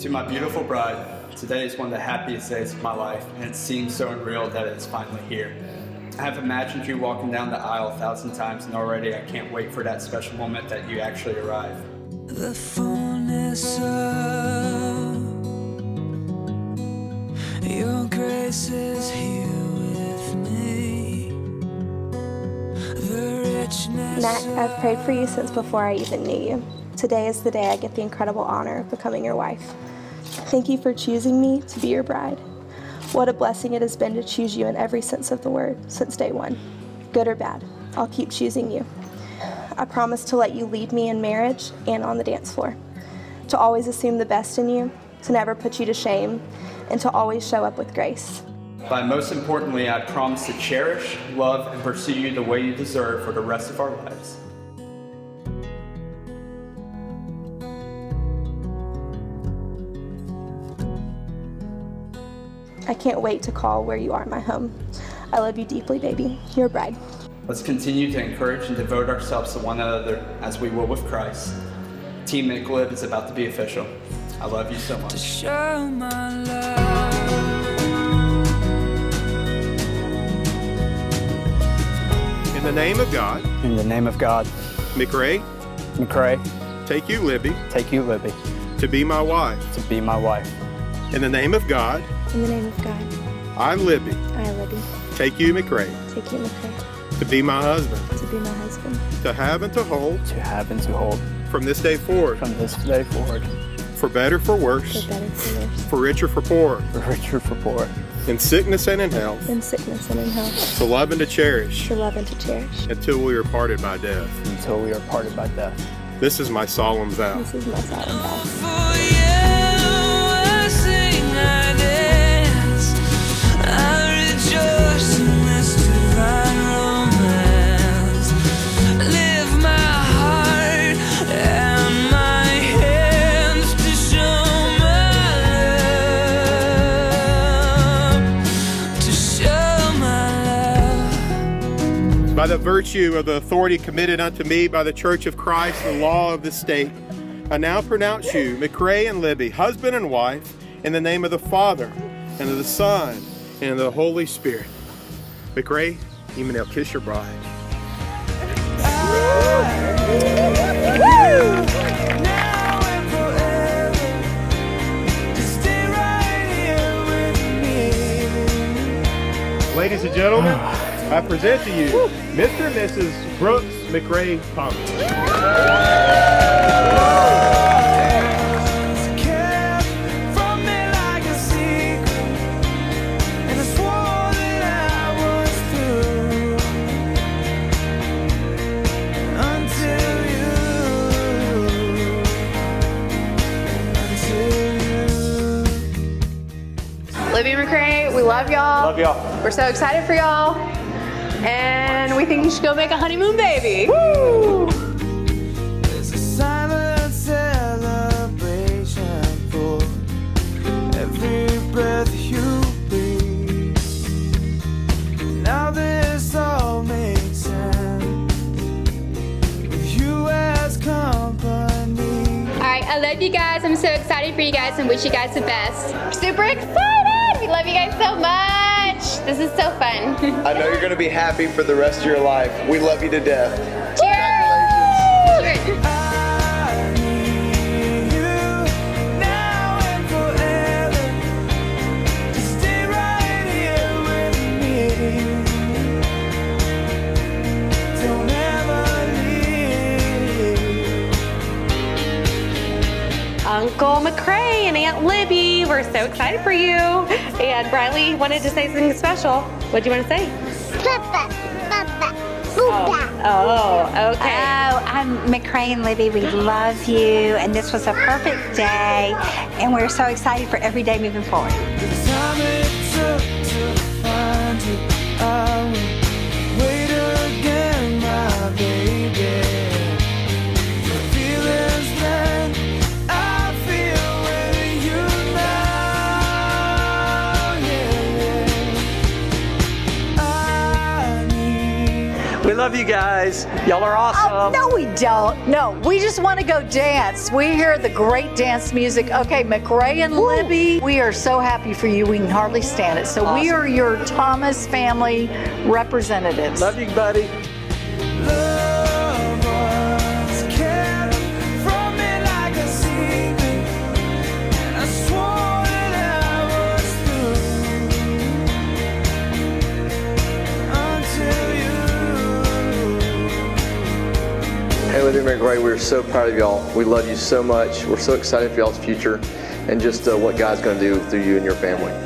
To my beautiful bride, today is one of the happiest days of my life, and it seems so unreal that it's finally here. I have imagined you walking down the aisle a thousand times, and already I can't wait for that special moment that you actually arrive. The fullness of your grace is here with me. The richness Mac, I've prayed for you since before I even knew you. Today is the day I get the incredible honor of becoming your wife. Thank you for choosing me to be your bride. What a blessing it has been to choose you in every sense of the word since day one. Good or bad, I'll keep choosing you. I promise to let you lead me in marriage and on the dance floor, to always assume the best in you, to never put you to shame, and to always show up with grace. But most importantly, I promise to cherish, love, and pursue you the way you deserve for the rest of our lives. I can't wait to call where you are my home. I love you deeply, baby. Your bride. Let's continue to encourage and devote ourselves to one another as we will with Christ. Team Make Live is about to be official. I love you so much. to much. show my love. In the name of God, In the name of God, McRae, McCrae, take you, Libby, take you, Libby, to be my wife. to be my wife. In the name of God, In the name of God, I'm Libby, I, Libby, take you, McRae, take you, McRae, to be my husband, to be my husband, to have and to hold. To have and to hold. From this day forward, from this day forward, for better, for worse. for better, for worse, for richer, for poorer, for richer, for poor, in sickness and in health, in sickness and in health, to love and to cherish. To love and to cherish. until we are parted by death. until we are parted by death. This is my solemn vow. This is my solemn vow. By the virtue of the authority committed unto me by the Church of Christ the law of the state, I now pronounce you, McRae and Libby, husband and wife, in the name of the Father, and of the Son, and of the Holy Spirit. McRae, you may now kiss your bride. Ladies and gentlemen, I present to you Mr. and Mrs. Brooks McRae Thomas. kept from me like a secret, and I swore that I was through until you, until you. Libby McRae, we love y'all. Love y'all. We're so excited for y'all. And we think you should go make a honeymoon baby. It's a silent celebration for every breath you breathe. Now this all makes sense you as company. All right, I love you guys. I'm so excited for you guys and wish you guys the best. Super excited. We love you guys so much. This is so fun. I know you're going to be happy for the rest of your life. We love you to death. Uncle McRae and Aunt Libby, we're so excited for you. And Briley wanted to say something special. What do you want to say? Papa, Papa, Papa. Oh, oh, okay. Oh, I'm McRae and Libby. We love you, and this was a perfect day, and we're so excited for every day moving forward. We love you guys. Y'all are awesome. Oh, no, we don't. No, we just want to go dance. We hear the great dance music. Okay, McRae and Libby, we are so happy for you. We can hardly stand it. So we are your Thomas family representatives. Love you, buddy. Libby McRae, we're so proud of y'all. We love you so much. We're so excited for y'all's future and just uh, what God's going to do through you and your family.